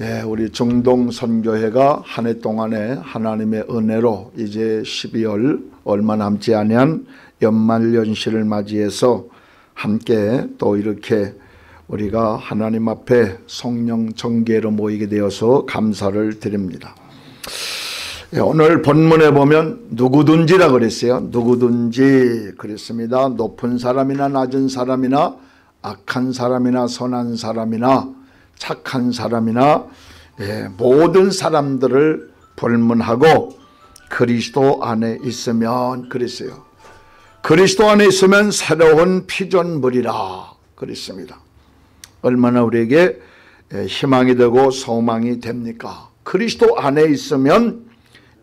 예, 우리 중동 선교회가 한 해 동안에 하나님의 은혜로 이제 12월 얼마 남지 아니한 연말 연시를 맞이해서 함께 또 이렇게 우리가 하나님 앞에 성령 정계로 모이게 되어서 감사를 드립니다. 예, 오늘 본문에 보면 누구든지라 그랬어요. 누구든지 그랬습니다. 높은 사람이나 낮은 사람이나 악한 사람이나 선한 사람이나 착한 사람이나 예, 모든 사람들을 불문하고 그리스도 안에 있으면 그랬어요. 그리스도 안에 있으면 새로운 피조물이라 그랬습니다. 얼마나 우리에게 예, 희망이 되고 소망이 됩니까? 그리스도 안에 있으면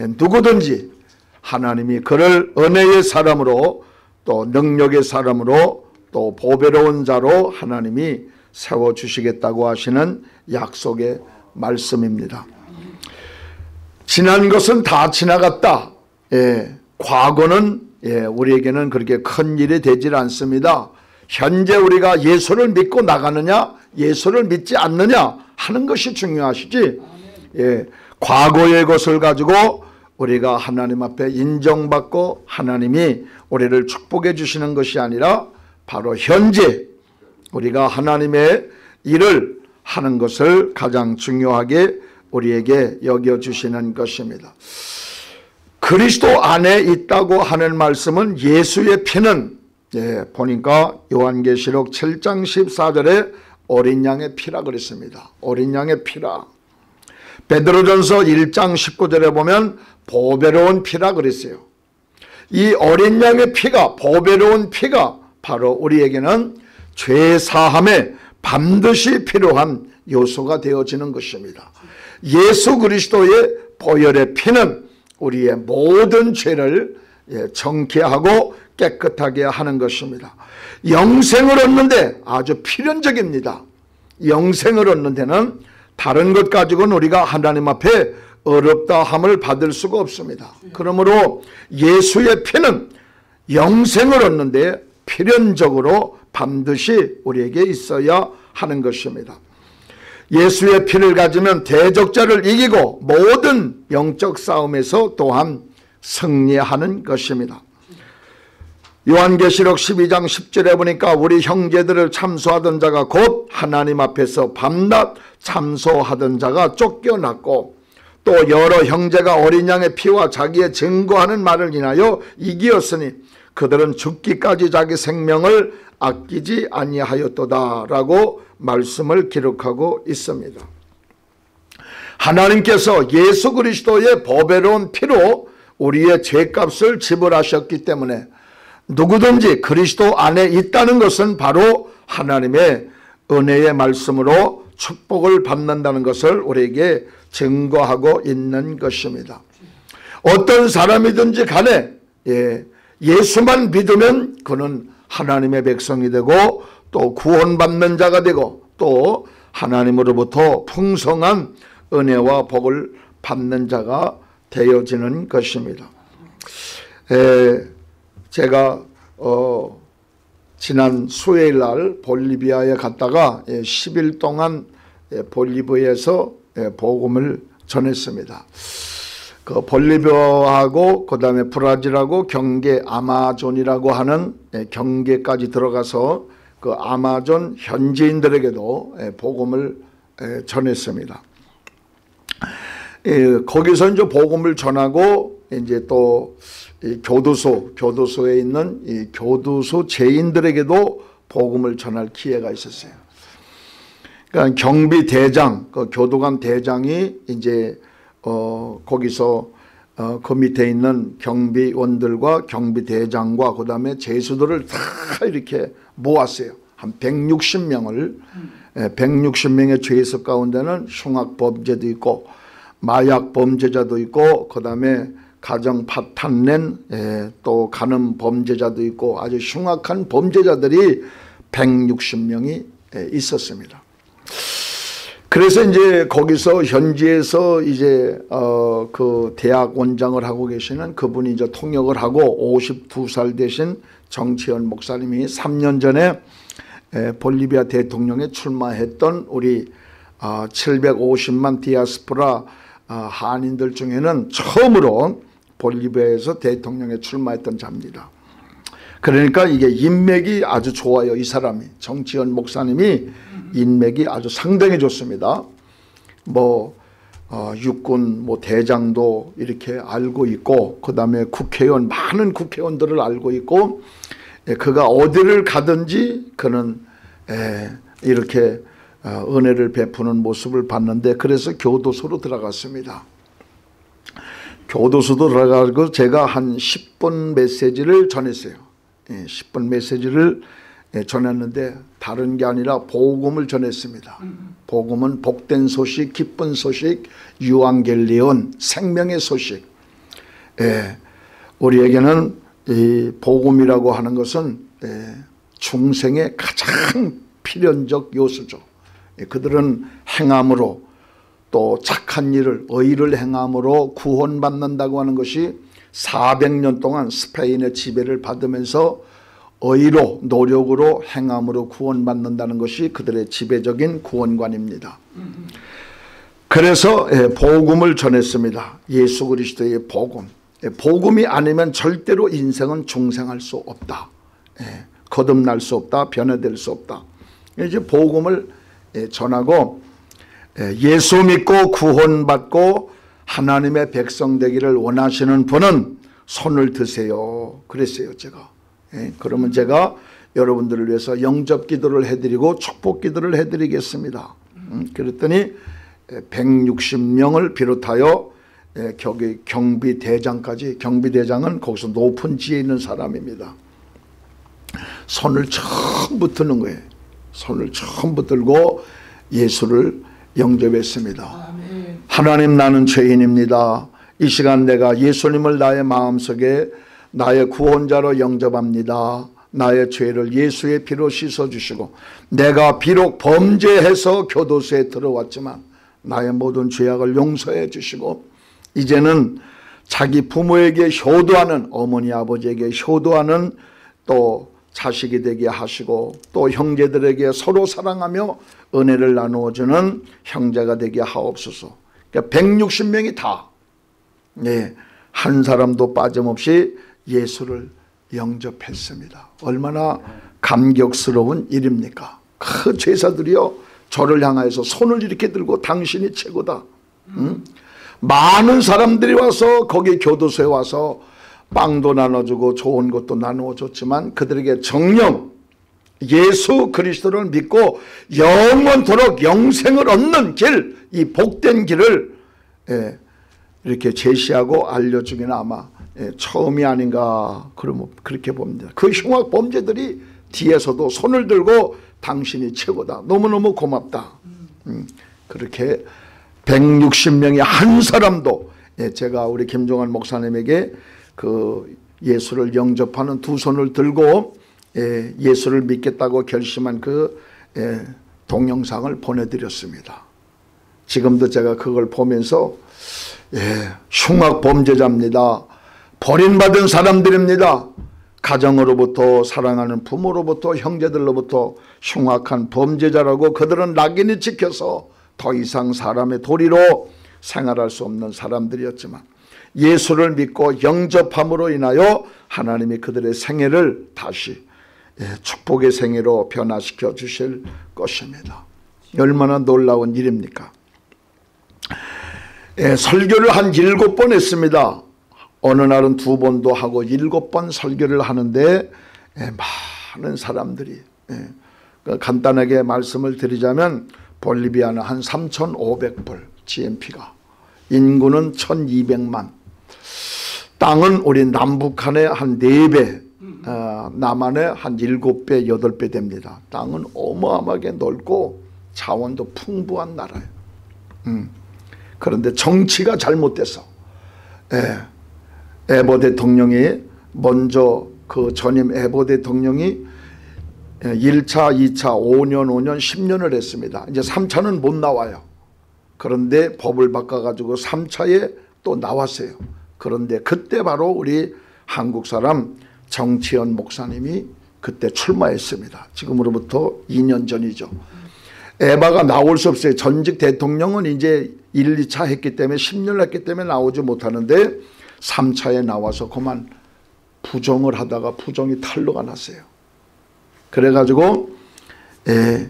예, 누구든지 하나님이 그를 은혜의 사람으로 또 능력의 사람으로 또 보배로운 자로 하나님이 세워 주시겠다고 하시는 약속의 말씀입니다. 지난 것은 다 지나갔다. 예, 과거는 예, 우리에게는 그렇게 큰 일이 되질 않습니다. 현재 우리가 예수를 믿고 나가느냐 예수를 믿지 않느냐 하는 것이 중요하시지 예, 과거의 것을 가지고 우리가 하나님 앞에 인정받고 하나님이 우리를 축복해 주시는 것이 아니라 바로 현재 우리가 하나님의 일을 하는 것을 가장 중요하게 우리에게 여겨주시는 것입니다. 그리스도 안에 있다고 하는 말씀은 예수의 피는 예, 보니까 요한계시록 7장 14절에 어린 양의 피라 그랬습니다. 어린 양의 피라. 베드로전서 1장 19절에 보면 보배로운 피라 그랬어요. 이 어린 양의 피가 보배로운 피가 바로 우리에게는 죄 사함에 반드시 필요한 요소가 되어지는 것입니다. 예수 그리스도의 보혈의 피는 우리의 모든 죄를 예, 정케하고 깨끗하게 하는 것입니다. 영생을 얻는데 아주 필연적입니다. 영생을 얻는 데는 다른 것 가지고는 우리가 하나님 앞에 어렵다 함을 받을 수가 없습니다. 그러므로 예수의 피는 영생을 얻는데 필연적으로 반드시 우리에게 있어야 하는 것입니다. 예수의 피를 가지면 대적자를 이기고 모든 영적 싸움에서 또한 승리하는 것입니다. 요한계시록 12장 10절에 보니까 우리 형제들을 참소하던 자가 곧 하나님 앞에서 밤낮 참소하던 자가 쫓겨났고 또 여러 형제가 어린 양의 피와 자기의 증거하는 말을 인하여 이기었으니 그들은 죽기까지 자기 생명을 아끼지 아니하였도다라고 말씀을 기록하고 있습니다. 하나님께서 예수 그리스도의 보배로운 피로 우리의 죄값을 지불하셨기 때문에 누구든지 그리스도 안에 있다는 것은 바로 하나님의 은혜의 말씀으로 축복을 받는다는 것을 우리에게 증거하고 있는 것입니다. 어떤 사람이든지 간에 예, 예수만 믿으면 그는 하나님의 백성이 되고 또 구원받는 자가 되고 또 하나님으로부터 풍성한 은혜와 복을 받는 자가 되어지는 것입니다. 에, 제가 어, 지난 수요일 날 볼리비아에 갔다가 10일 예, 동안 예, 볼리비아에서 예, 복음을 전했습니다. 그 볼리비아하고 그다음에 브라질하고 경계 아마존이라고 하는 예, 경계까지 들어가서 그 아마존 현지인들에게도 예, 복음을 예, 전했습니다. 거기서 이제 복음을 전하고 이제 또 교도소 교도소에 있는 이 교도소 죄인들에게도 복음을 전할 기회가 있었어요. 그러니까 경비 대장, 그 교도관 대장이 이제 어, 거기서 어, 그 밑에 있는 경비원들과 경비대장과 그 다음에 제수들을 다 이렇게 모았어요. 한 160명을 예, 160명의 죄수 가운데는 흉악 범죄도 있고 마약 범죄자도 있고 그 다음에 가정 파탄낸 예, 또 간음 범죄자도 있고 아주 흉악한 범죄자들이 160명이 예, 있었습니다. 그래서 이제 거기서 현지에서 이제 어 그 대학 원장을 하고 계시는 그분이 이제 통역을 하고 52살 되신 정치현 목사님이 3년 전에 에 볼리비아 대통령에 출마했던 우리 아, 750만 디아스포라 아, 한인들 중에는 처음으로 볼리비아에서 대통령에 출마했던 자입니다. 그러니까 이게 인맥이 아주 좋아요. 이 사람이 정치현 목사님이 인맥이 아주 상당히 좋습니다. 뭐 어, 육군 뭐 대장도 이렇게 알고 있고 그 다음에 국회의원 많은 국회의원들을 알고 있고 예, 그가 어디를 가든지 그는 예, 이렇게 어, 은혜를 베푸는 모습을 봤는데 그래서 교도소로 들어갔습니다. 교도소도 들어가고 제가 한 10분 메시지를 전했어요. 예, 10분 메시지를 예, 전했는데 다른 게 아니라 복음을 전했습니다. 복음은 복된 소식, 기쁜 소식, 유앙겔리온, 생명의 소식. 예, 우리에게는 이 복음이라고 하는 것은 예, 중생의 가장 필연적 요소죠. 예, 그들은 행함으로 또 착한 일을 의를 행함으로 구원받는다고 하는 것이 400년 동안 스페인의 지배를 받으면서 의로 노력으로 행함으로 구원받는다는 것이 그들의 지배적인 구원관입니다. 그래서 예, 복음을 전했습니다. 예수 그리스도의 복음. 예, 복음이 아니면 절대로 인생은 중생할 수 없다. 예, 거듭날 수 없다. 변화될 수 없다. 이제 복음을 전하고 예수 믿고 구원받고 하나님의 백성 되기를 원하시는 분은 손을 드세요. 그랬어요 제가. 예, 그러면 제가 여러분들을 위해서 영접 기도를 해드리고 축복 기도를 해드리겠습니다. 음, 그랬더니 160명을 비롯하여 경비, 경비대장까지 경비대장은 거기서 높은 지에 있는 사람입니다. 손을 처음 붙드는 거예요. 손을 처음 붙들고 예수를 영접했습니다. 아멘. 하나님 나는 죄인입니다. 이 시간 내가 예수님을 나의 마음속에 나의 구원자로 영접합니다. 나의 죄를 예수의 피로 씻어주시고 내가 비록 범죄해서 교도소에 들어왔지만 나의 모든 죄악을 용서해 주시고 이제는 자기 부모에게 효도하는 어머니 아버지에게 효도하는 또 자식이 되게 하시고 또 형제들에게 서로 사랑하며 은혜를 나누어주는 형제가 되게 하옵소서 그러니까 160명이 다 네, 한 사람도 빠짐없이 예수를 영접했습니다. 얼마나 감격스러운 일입니까? 그 제사들이요 저를 향하여서 손을 이렇게 들고 당신이 최고다. 응? 많은 사람들이 와서 거기 교도소에 와서 빵도 나눠주고 좋은 것도 나누어 줬지만 그들에게 정령 예수 그리스도를 믿고 영원토록 영생을 얻는 길, 이 복된 길을 예, 이렇게 제시하고 알려주기는 아마 예, 처음이 아닌가 그렇게 봅니다. 그 흉악 범죄들이 뒤에서도 손을 들고 당신이 최고다. 너무너무 고맙다. 음, 그렇게 160명의 한 사람도 예, 제가 우리 김종환 목사님에게 그 예수를 영접하는 두 손을 들고 예, 예수를 믿겠다고 결심한 그 예, 동영상을 보내드렸습니다. 지금도 제가 그걸 보면서 예, 흉악 범죄자입니다. 버림받은 사람들입니다. 가정으로부터 사랑하는 부모로부터 형제들로부터 흉악한 범죄자라고 그들은 낙인이 찍혀서 더 이상 사람의 도리로 생활할 수 없는 사람들이었지만 예수를 믿고 영접함으로 인하여 하나님이 그들의 생애를 다시 예, 축복의 생애로 변화시켜 주실 것입니다. 얼마나 놀라운 일입니까? 예, 설교를 한 일곱 번 했습니다. 어느 날은 두 번도 하고 일곱 번 설교를 하는데 예, 많은 사람들이 예, 그 간단하게 말씀을 드리자면 볼리비아는 한 3,500불 GMP가 인구는 1,200만 땅은 우리 남북한의 한 4배 어, 남한의 한 7배 8배 됩니다. 땅은 어마어마하게 넓고 자원도 풍부한 나라예요. 음. 그런데 정치가 잘못돼서 예. 에버 대통령이 먼저 그 전임 에버 대통령이 1차, 2차, 5년, 5년, 10년을 했습니다. 이제 3차는 못 나와요. 그런데 법을 바꿔가지고 3차에 또 나왔어요. 그런데 그때 바로 우리 한국 사람 정치현 목사님이 그때 출마했습니다. 지금으로부터 2년 전이죠. 에바가 나올 수 없어요. 전직 대통령은 이제 1, 2차 했기 때문에 10년 했기 때문에 나오지 못하는데 3차에 나와서 그만 부정을 하다가 부정이 탈로가 났어요. 그래가지고 에,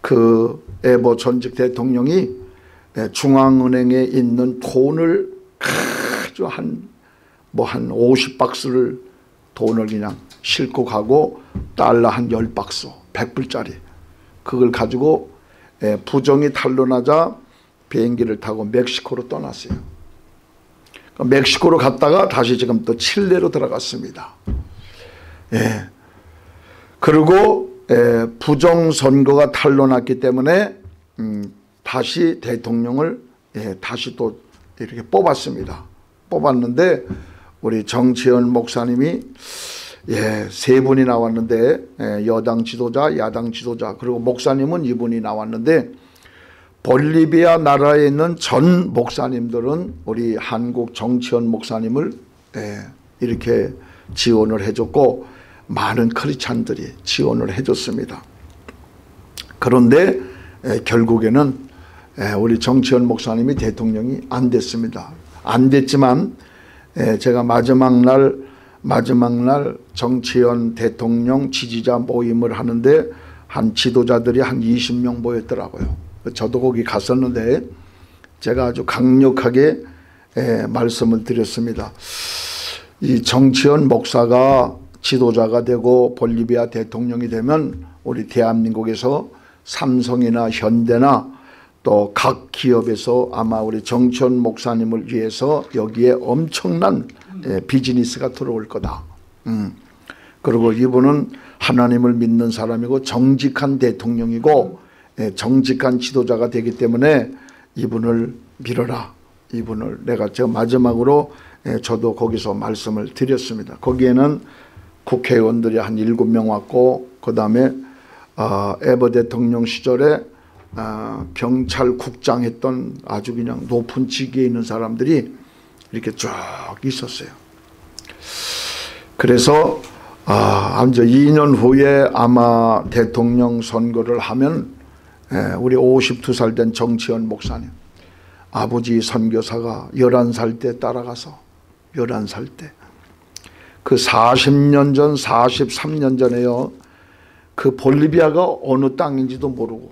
그 에버 전직 대통령이 중앙은행에 있는 돈을 아주 한뭐 한 50박스를 돈을 그냥 싣고 가고 달러 한 10박스 100불짜리 그걸 가지고 부정이 탄로나자 비행기를 타고 멕시코로 떠났어요. 멕시코로 갔다가 다시 지금 또 칠레로 들어갔습니다. 예. 그리고 예, 부정선거가 탄로났기 때문에 음, 다시 대통령을 예, 다시 또 이렇게 뽑았습니다. 뽑았는데 우리 정치현 목사님이 예, 세 분이 나왔는데 예, 여당 지도자, 야당 지도자 그리고 목사님은 이분이 나왔는데 볼리비아 나라에 있는 전 목사님들은 우리 한국 정치현 목사님을 예, 이렇게 지원을 해줬고 많은 크리찬들이 지원을 해줬습니다. 그런데 예, 결국에는 예, 우리 정치현 목사님이 대통령이 안 됐습니다. 안 됐지만 예, 제가 마지막 날 마지막 날 정치현 대통령 지지자 모임을 하는데 한 지도자들이 한 20명 모였더라고요. 저도 거기 갔었는데 제가 아주 강력하게 예, 말씀을 드렸습니다. 이 정치현 목사가 지도자가 되고 볼리비아 대통령이 되면 우리 대한민국에서 삼성이나 현대나 또 각 기업에서 아마 우리 정치현 목사님을 위해서 여기에 엄청난 예, 비즈니스가 들어올 거다. 음. 그리고 이분은 하나님을 믿는 사람이고 정직한 대통령이고 예, 정직한 지도자가 되기 때문에 이분을 밀어라. 이분을 내가 저 마지막으로 예, 저도 거기서 말씀을 드렸습니다. 거기에는 국회의원들이 한 일곱 명 왔고 그 다음에 어, 에버 대통령 시절에 어, 경찰국장 했던 아주 그냥 높은 직위에 있는 사람들이 이렇게 쭉 있었어요. 그래서 아, 2년 후에 아마 대통령 선거를 하면 예, 우리 52살 된 정치원 목사님 아버지 선교사가 11살 때 따라가서 11살 때 그 40년 전 43년 전에요 그 볼리비아가 어느 땅인지도 모르고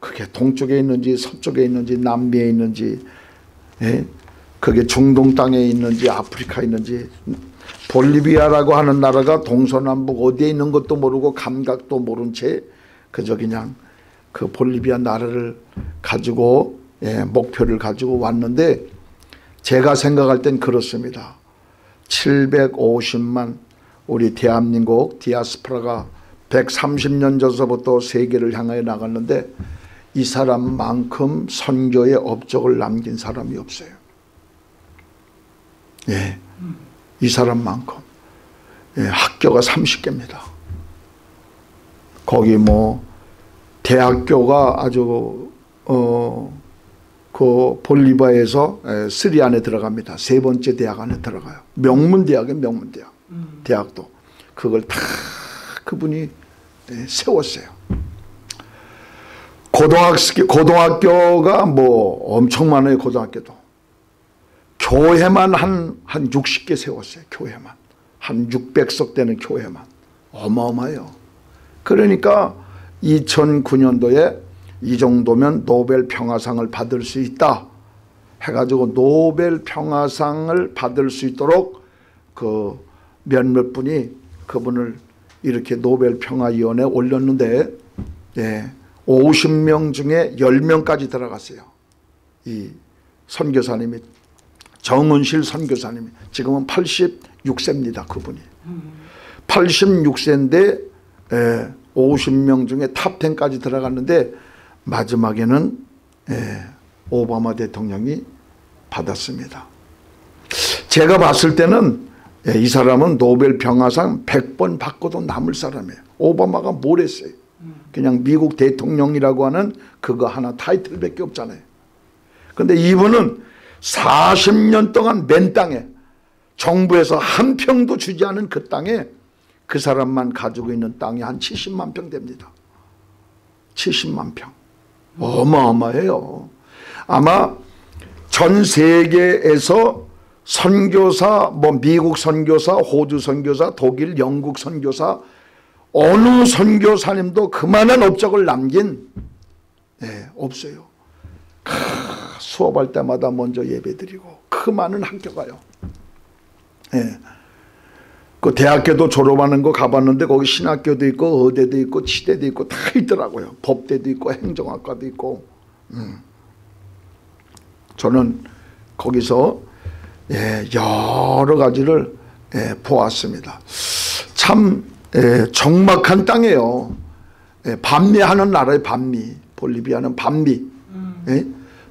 그게 동쪽에 있는지 서쪽에 있는지 남미에 있는지 예? 그게 중동 땅에 있는지 아프리카에 있는지 볼리비아라고 하는 나라가 동서남북 어디에 있는 것도 모르고 감각도 모른 채 그저 그냥 그 볼리비아 나라를 가지고 예, 목표를 가지고 왔는데 제가 생각할 땐 그렇습니다. 750만 우리 대한민국 디아스프라가 130년 전서부터 세계를 향하여 나갔는데 이 사람만큼 선교의 업적을 남긴 사람이 없어요. 예, 이 사람만큼 예, 학교가 30개입니다. 거기 뭐 대학교가 아주 어, 그 볼리비아에서 three 안에 들어갑니다. 세 번째 대학 안에 들어가요. 명문대학에 명문대학. 음. 대학도. 그걸 다 그분이 세웠어요. 고등학교, 고등학교가 뭐 엄청 많아요. 고등학교도. 교회만 한, 한 60개 세웠어요. 교회만. 한 600석 되는 교회만. 어마어마해요. 그러니까 2009년도에 이 정도면 노벨 평화상을 받을 수 있다 해가지고 노벨 평화상을 받을 수 있도록 그 몇몇 분이 그분을 이렇게 노벨 평화위원회에 올렸는데 예, 50명 중에 10명까지 들어갔어요. 이 선교사님이 정은실 선교사님이 지금은 86세입니다. 그분이. 86세인데 예, 50명 중에 top 10까지 들어갔는데 마지막에는 예, 오바마 대통령이 받았습니다. 제가 봤을 때는 예, 이 사람은 노벨 평화상 100번 받고도 남을 사람이에요. 오바마가 뭘 했어요? 그냥 미국 대통령이라고 하는 그거 하나 타이틀밖에 없잖아요. 근데 이분은 40년 동안 맨 땅에 정부에서 한 평도 주지 않은 그 땅에 그 사람만 가지고 있는 땅이 한 70만 평 됩니다. 70만 평. 어마어마해요. 아마 전 세계에서 선교사, 뭐 미국 선교사, 호주 선교사, 독일, 영국 선교사 어느 선교사님도 그만한 업적을 남긴 네, 없어요. 크, 수업할 때마다 먼저 예배드리고 그 많은 학교 가요. 네. 그 대학교도 졸업하는 거 가봤는데 거기 신학교도 있고 의대도 있고 치대도 있고 다 있더라고요. 법대도 있고 행정학과도 있고. 음. 저는 거기서 예, 여러 가지를 예, 보았습니다. 참 예, 적막한 땅이에요. 예, 반미하는 나라의 반미. 볼리비아는 반미. 예?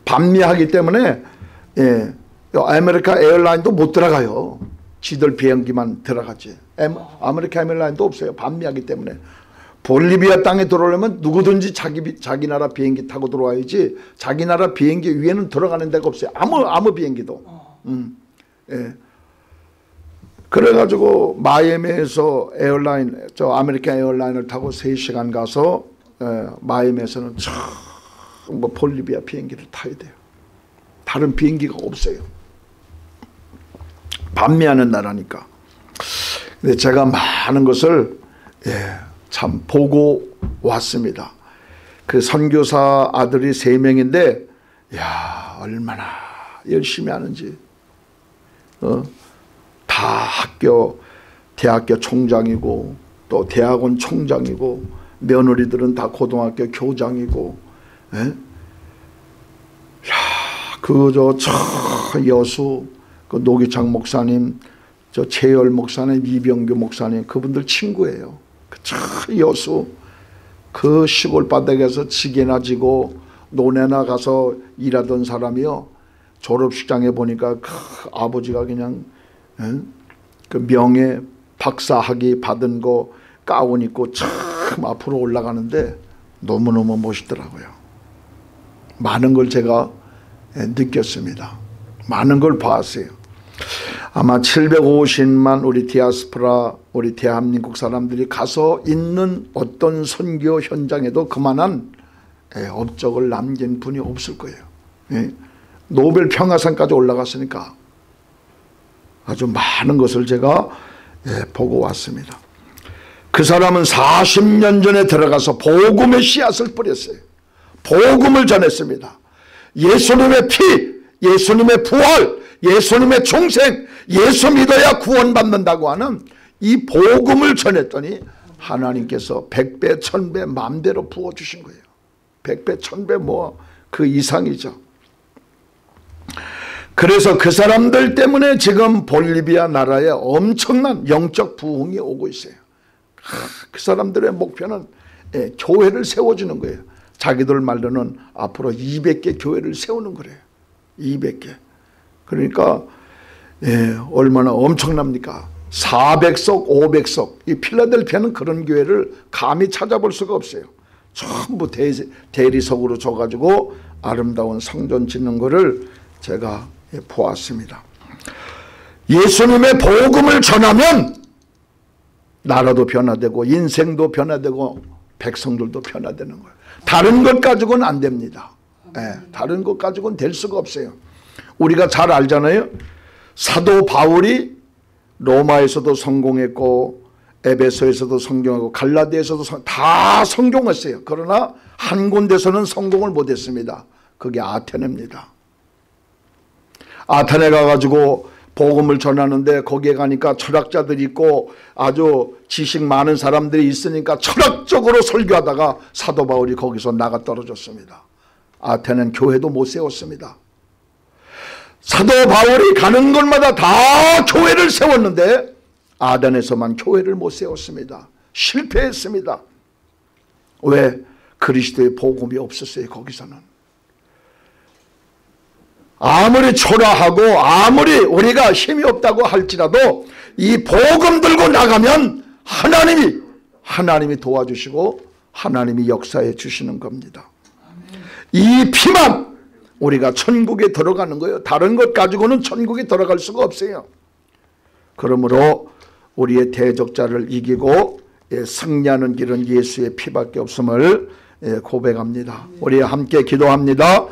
반미하기 때문에 예, 아메리카 에어라인도 못 들어가요. 지들 비행기만 들어가지. 아메리카 에어라인도 없어요. 반미하기 때문에. 볼리비아 땅에 들어오려면 누구든지 자기 자기 나라 비행기 타고 들어와야지 자기 나라 비행기 위에는 들어가는 데가 없어요. 아무 아무 비행기도. 음. 예. 그래가지고 마이애미에서 에어라인 저 아메리칸 에어라인을 타고 3시간 가서 예, 마이애미에서는 뭐 볼리비아 비행기를 타야 돼요. 다른 비행기가 없어요. 반미하는 나라니까. 근데 제가 많은 것을 예, 참 보고 왔습니다. 그 선교사 아들이 세 명인데 야 얼마나 열심히 하는지 어? 다 학교 대학교 총장이고 또 대학원 총장이고 며느리들은 다 고등학교 교장이고 예? 야, 그저 여수 그 노기창 목사님 저 최열 목사님 이병규 목사님 그분들 친구예요. 그 여수 그 시골 바닥에서 지게나 지고 논에나 가서 일하던 사람이요. 졸업식장에 보니까 그 아버지가 그냥 에? 그 명예 박사학위 받은 거 가운 입고 참 앞으로 올라가는데 너무너무 멋있더라고요. 많은 걸 제가 느꼈습니다. 많은 걸 봤어요. 아마 750만 우리 디아스포라 우리 대한민국 사람들이 가서 있는 어떤 선교 현장에도 그만한 업적을 남긴 분이 없을 거예요. 노벨 평화상까지 올라갔으니까 아주 많은 것을 제가 보고 왔습니다. 그 사람은 40년 전에 들어가서 복음의 씨앗을 뿌렸어요. 복음을 전했습니다. 예수님의 피, 예수님의 부활, 예수님의 중생, 예수 믿어야 구원받는다고 하는 이 복음을 전했더니 하나님께서 백배, 천배, 만배로 부어주신 거예요. 백배, 천배 뭐 그 이상이죠. 그래서 그 사람들 때문에 지금 볼리비아 나라에 엄청난 영적 부흥이 오고 있어요. 그 사람들의 목표는 예, 교회를 세워주는 거예요. 자기들 말로는 앞으로 200개 교회를 세우는 거래요. 200개. 그러니까 예, 얼마나 엄청납니까? 400석, 500석. 이 필라델피아는 그런 교회를 감히 찾아볼 수가 없어요. 전부 대, 대리석으로 줘가지고 아름다운 성전 짓는 거를 제가 보았습니다. 예수님의 복음을 전하면 나라도 변화되고 인생도 변화되고 백성들도 변화되는 거예요. 다른 것 가지고는 안 됩니다. 네, 다른 것 가지고는 될 수가 없어요. 우리가 잘 알잖아요. 사도 바울이 로마에서도 성공했고 에베소에서도 성공하고 갈라디아에서도 성, 다 성공했어요. 그러나 한 군데서는 성공을 못했습니다. 그게 아테네입니다. 아테네 가가지고 복음을 전하는데 거기에 가니까 철학자들이 있고 아주 지식 많은 사람들이 있으니까 철학적으로 설교하다가 사도 바울이 거기서 나가 떨어졌습니다. 아테는 교회도 못 세웠습니다. 사도 바울이 가는 곳마다 다 교회를 세웠는데 아단에서만 교회를 못 세웠습니다. 실패했습니다. 왜? 그리스도의 복음이 없었어요. 거기서는. 아무리 초라하고 아무리 우리가 힘이 없다고 할지라도 이 복음 들고 나가면 하나님이 하나님이 도와주시고 하나님이 역사해 주시는 겁니다. 이 피만 우리가 천국에 들어가는 거예요. 다른 것 가지고는 천국에 들어갈 수가 없어요. 그러므로 우리의 대적자를 이기고 예, 승리하는 길은 예수의 피밖에 없음을 예, 고백합니다. 우리 함께 기도합니다.